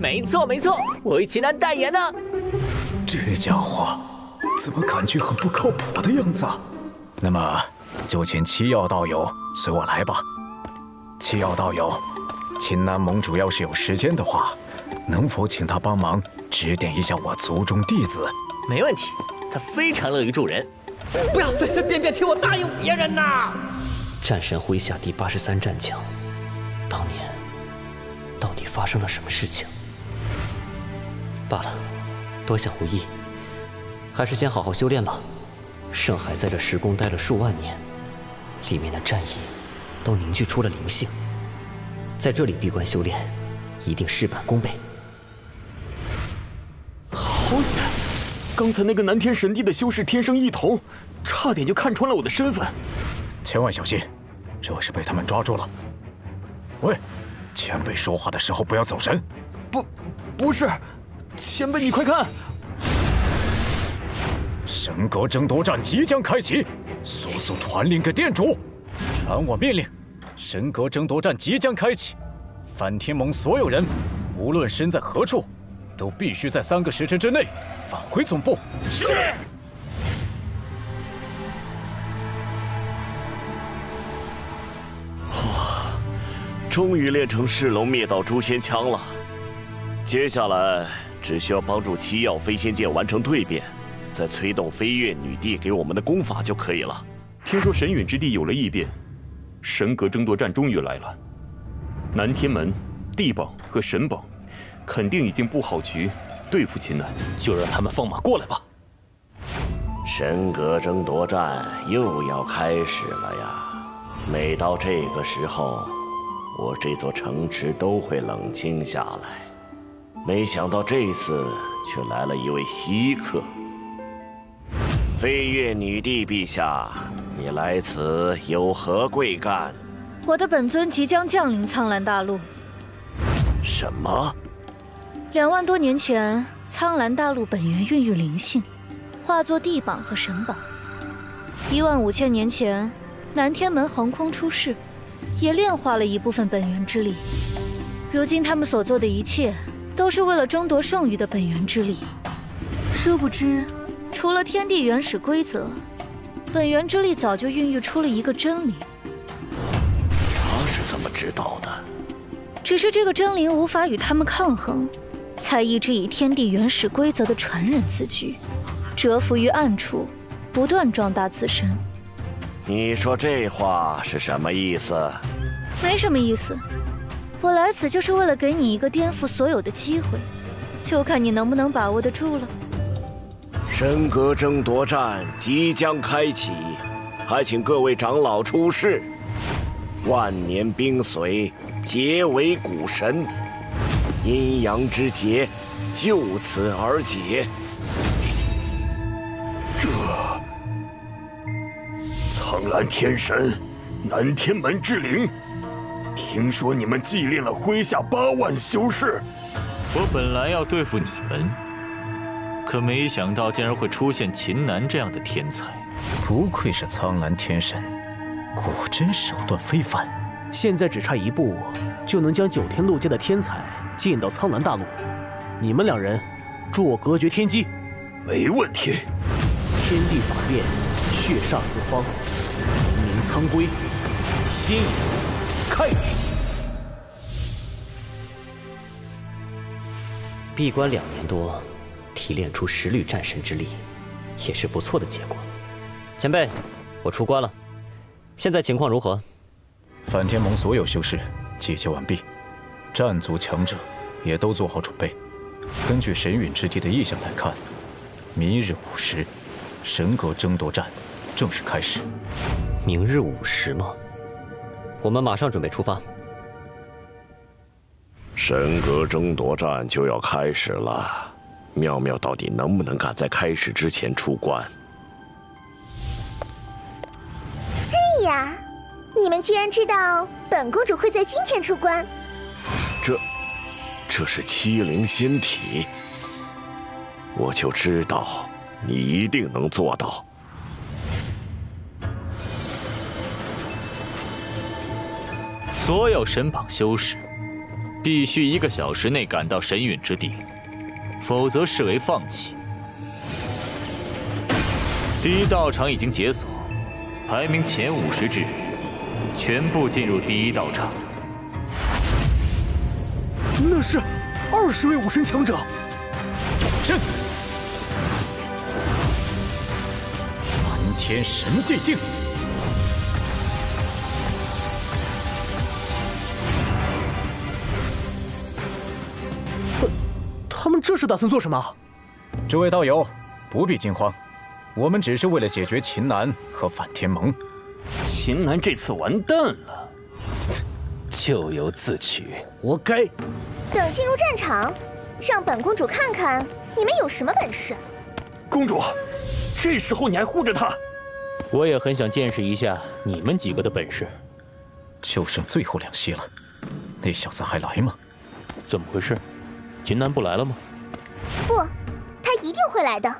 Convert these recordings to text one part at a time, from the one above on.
没错没错，我为秦南代言呢。这家伙怎么感觉很不靠谱的样子？啊？那么就请七曜道友随我来吧。七曜道友，秦南盟主要是有时间的话，能否请他帮忙指点一下我族中弟子？没问题，他非常乐于助人。不要随随便便替我答应别人呐！战神麾下第八十三战将，当年到底发生了什么事情？罢了，多想无益，还是先好好修炼吧。圣海在这时宫待了数万年，里面的战意都凝聚出了灵性，在这里闭关修炼，一定事半功倍。好险！刚才那个南天神帝的修士天生异瞳，差点就看穿了我的身份。千万小心，若是被他们抓住了，喂，前辈说话的时候不要走神。不，不是，前辈你快看，神格争夺战即将开启，速速传令给店主，传我命令，神格争夺战即将开启，反天盟所有人，无论身在何处，都必须在三个时辰之内。返回总部。是。哇，终于练成噬龙灭道诛仙枪了。接下来只需要帮助七曜飞仙剑完成蜕变，再催动飞跃女帝给我们的功法就可以了。听说神陨之地有了异变，神格争夺战终于来了。南天门、地榜和神榜，肯定已经布好局。对付秦南，就让他们放马过来吧。神格争夺战又要开始了呀！每到这个时候，我这座城池都会冷清下来。没想到这次却来了一位稀客。飞月女帝陛下，你来此有何贵干？我的本尊即将降临苍兰大陆。什么？两万多年前，苍兰大陆本源孕育灵性，化作地榜和神榜。一万五千年前，南天门横空出世，也炼化了一部分本源之力。如今他们所做的一切，都是为了争夺剩余的本源之力。殊不知，除了天地原始规则，本源之力早就孕育出了一个真灵。他是怎么知道的？只是这个真灵无法与他们抗衡。才一直以天地原始规则的传人自居，蛰伏于暗处，不断壮大自身。你说这话是什么意思？没什么意思，我来此就是为了给你一个颠覆所有的机会，就看你能不能把握得住了。神格争夺战即将开启，还请各位长老出示。万年冰髓，结为古神。阴阳之结就此而解。这苍蓝天神，南天门之灵，听说你们祭炼了麾下八万修士。我本来要对付你们，可没想到竟然会出现秦南这样的天才。不愧是苍蓝天神，果真手段非凡。现在只差一步，就能将九天陆家的天才。进到苍蓝大陆，你们两人助我隔绝天机，没问题。天地法变，血煞四方，冥冥苍龟，仙影开始。闭关两年多，提炼出十缕战神之力，也是不错的结果。前辈，我出关了，现在情况如何？反天盟所有修士集结完毕。战族强者也都做好准备。根据神陨之地的意向来看，明日午时，神格争夺战正式开始。明日午时吗？我们马上准备出发。神格争夺战就要开始了，妙妙到底能不能赶在开始之前出关？哎呀，你们居然知道本公主会在今天出关！这，这是欺凌仙体，我就知道你一定能做到。所有神榜修士，必须一个小时内赶到神陨之地，否则视为放弃。第一道场已经解锁，排名前五十之人全部进入第一道场。那是二十位武神强者。是。满天神地境。他们这是打算做什么？诸位道友，不必惊慌，我们只是为了解决秦南和反天盟。秦南这次完蛋了，咎由自取，活该。等进入战场，让本公主看看你们有什么本事。公主，这时候你还护着他？我也很想见识一下你们几个的本事。就剩最后两息了，那小子还来吗？怎么回事？秦楠不来了吗？不，他一定会来的。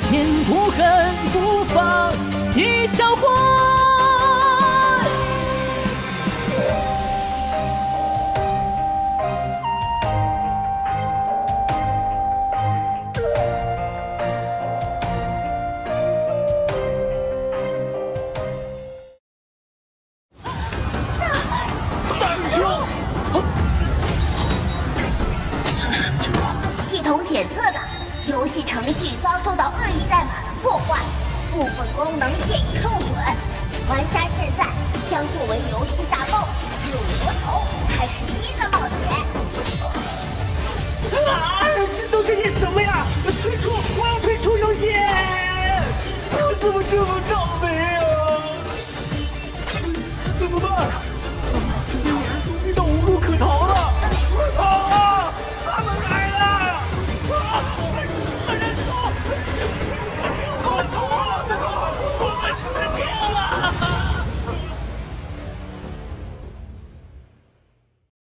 剑不痕不放一笑功能现已受损玩家现在将作为游戏大 boss 入侵